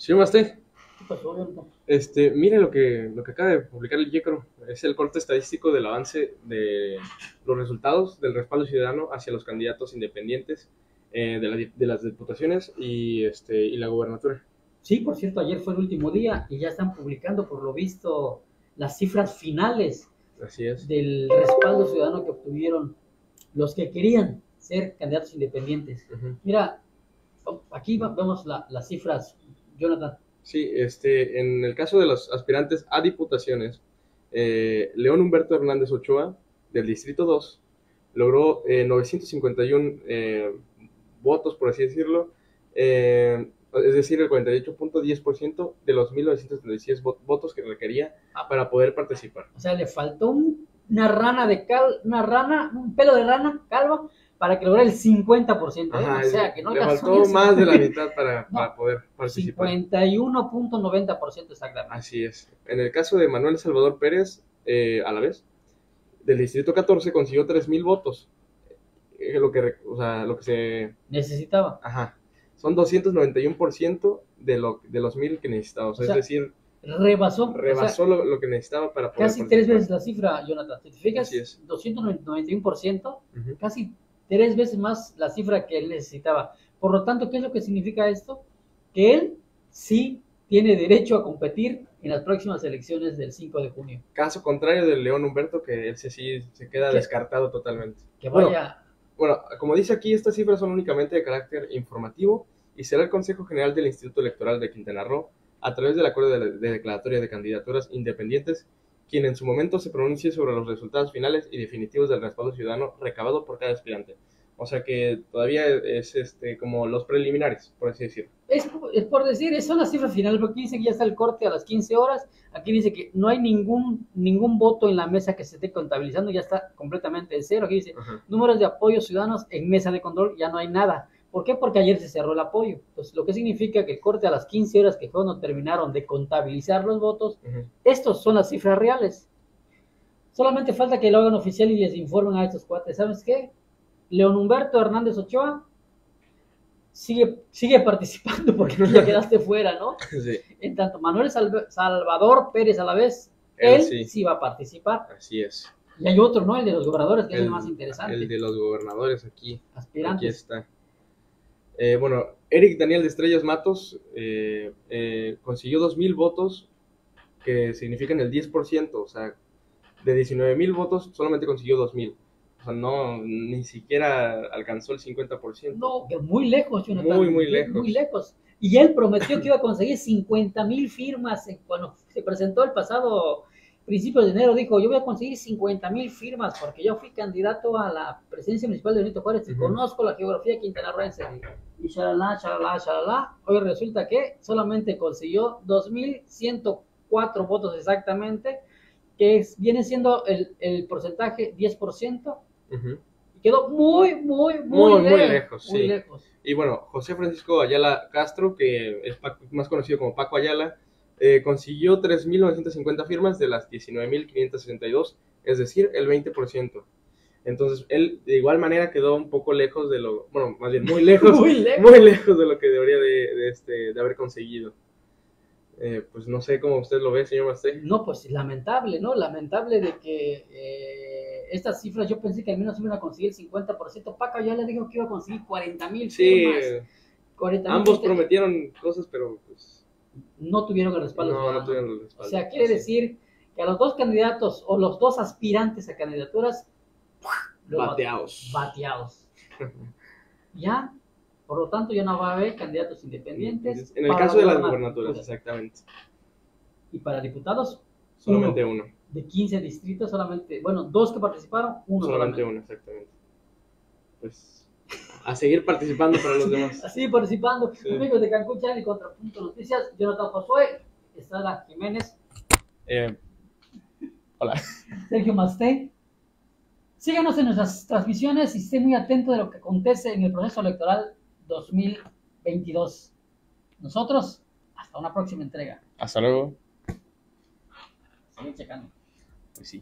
Señor Masté, ¿Qué pasó, Jonathan? este, mire lo que, lo que acaba de publicar el IECRO. Es el corte estadístico del avance de los resultados del respaldo ciudadano hacia los candidatos independientes eh, de, la- de las diputaciones y, este, y la gubernatura. Sí, por cierto, ayer fue el último día y ya están publicando, por lo visto, las cifras finales Así es. del respaldo ciudadano que obtuvieron los que querían ser candidatos independientes. Mira, aquí vemos la- las cifras, Jonathan. Sí, este, en el caso de los aspirantes a diputaciones, eh, León Humberto Hernández Ochoa, del Distrito 2, logró eh, 951 eh, votos, por así decirlo, eh, es decir, el 48.10% de los 1936 vo- votos que requería para poder participar. O sea, le faltó un- una rana de cal, una rana, un pelo de rana calva para que lograra el 50%. ¿eh? Ajá, o sea, que no le faltó más de la 50. mitad para, No, para poder participar. 51.90% exactamente. Así es. En el caso de Manuel Salvador Pérez, eh, a la vez, del Distrito 14 consiguió 3.000 votos. Eh, lo, que, o sea, lo que se... Necesitaba. Ajá. Son 291% de, lo, de los 1.000 que necesitaba. O sea, O sea, es decir, Rebasó. o sea, rebasó lo, lo que necesitaba para poder casi tres veces la cifra, Jonathan. ¿Te fijas? Así es. 291%, Ujú. casi tres veces más la cifra que él necesitaba. Por lo tanto, ¿qué es lo que significa esto? Que él sí tiene derecho a competir en las próximas elecciones del 5 de junio. Caso contrario del León Humberto, que él se, sí se queda descartado totalmente. Que Bueno, vaya, Bueno, como dice aquí, estas cifras son únicamente de carácter informativo y será el Consejo General del Instituto Electoral de Quintana Roo, a través del acuerdo de, de declaratoria de candidaturas independientes, quien en su momento se pronuncie sobre los resultados finales y definitivos del respaldo ciudadano recabado por cada aspirante. O sea que todavía es este como los preliminares, por así decirlo. es, es por decir, son las cifras finales, porque aquí dice que ya está el corte a las 15 horas, aquí dice que no hay ningún, ningún voto en la mesa que se esté contabilizando, ya está completamente en cero, aquí dice números de apoyo ciudadanos en mesa de control, ya no hay nada. ¿Por qué? Porque ayer se cerró el apoyo. Entonces, lo que significa que el corte a las 15 horas que fue terminaron de contabilizar los votos, Ujú. estos son las cifras reales. Solamente falta que lo hagan oficial y les informen a estos cuates. ¿Sabes qué? León Humberto Hernández Ochoa sigue, sigue participando porque tú ya quedaste fuera, ¿no? Sí, En tanto, Manuel Salve- Salvador Pérez a la vez, Él él sí. sí. va a participar. así es. Y hay otro, ¿no? El de los gobernadores, que es el más interesante. El de los gobernadores aquí. Aquí Aspirantes. está. Eh, bueno, Eric Daniel de Estrellas Matos eh, eh, consiguió 2.000 votos, que significan el 10%, o sea, de 19.000 votos solamente consiguió 2.000. O sea, no, ni siquiera alcanzó el 50%. No, que muy lejos, Jonathan. Muy, muy lejos. Muy lejos. Y él prometió que iba a conseguir 50 mil firmas en- cuando se presentó el pasado principio de enero. Dijo, yo voy a conseguir 50 mil firmas porque yo fui candidato a la presidencia municipal de Benito Juárez y Ujú. conozco la geografía quintanarroense. Y shalala, shalala, shalala. Hoy resulta que solamente consiguió 2.104 votos exactamente, que es- viene siendo el, el porcentaje 10%. Ujú. Y quedó muy, muy, muy, Muy, muy lejos. lejos, muy sí. lejos. Y bueno, José Francisco Ayala Castro, que es más conocido como Paco Ayala, eh, consiguió 3.950 firmas de las 19.562, es decir, el 20%. Entonces, él de igual manera quedó un poco lejos de lo, bueno, más bien muy lejos, Muy lejos. muy lejos de lo que debería de, de este, de haber conseguido. Eh, pues no sé cómo usted lo ve, señor Masté. No, pues lamentable, ¿no? Lamentable de que eh, estas cifras, yo pensé que al menos iban a conseguir el 50%. Paco ya le dijo que iba a conseguir 40 mil Sí, firmas. eh, 40,000 ambos prometieron cosas, pero pues No tuvieron el respaldo. no, no ciudadano. tuvieron el O sea, quiere decir que a los dos candidatos o los dos aspirantes a candidaturas, los Bateados. bateados. Ya, por lo tanto, ya no va a haber candidatos independientes. En el caso de las gubernaturas, exactamente. Y para diputados, Solamente uno. uno. de 15 distritos, solamente, bueno, dos que participaron, uno Solamente solamente. uno, exactamente. Pues a seguir participando para los demás. Así participando. Sí. Amigos de Cancún Channel y Contrapunto Noticias, Jonathan Josué, Estrada Jiménez, Eh, hola. Sergio Masté. Síganos en nuestras transmisiones y esté muy atento de lo que acontece en el proceso electoral 2022. Nosotros, hasta una próxima entrega. Hasta luego. Seguir checando. Pues sí.